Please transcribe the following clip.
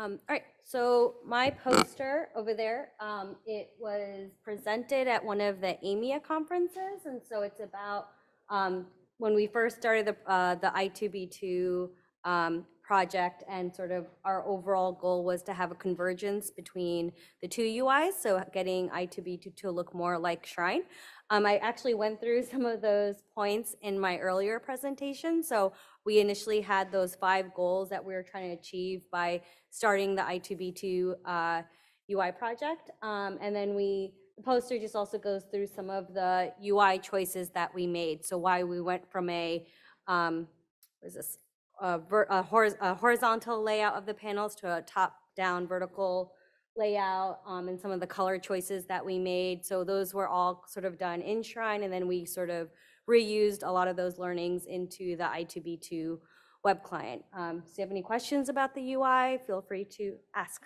Um, all right, so my poster over there, um, it was presented at one of the AMIA conferences, and so it's about um, when we first started the uh, the I2B2 um, project, and sort of our overall goal was to have a convergence between the two UIs, so getting I2B2 to look more like Shrine. Um, I actually went through some of those points in my earlier presentation. So we initially had those five goals that we were trying to achieve by starting the I2B2 uh, UI project. Um, and then we, the poster just also goes through some of the UI choices that we made. So why we went from a, um, what is this, a, ver- a a horizontal layout of the panels to a top-down vertical layout um, and some of the color choices that we made. So those were all sort of done in Shrine, and then we sort of reused a lot of those learnings into the I2B2 web client. Um, So if you have any questions about the UI, feel free to ask.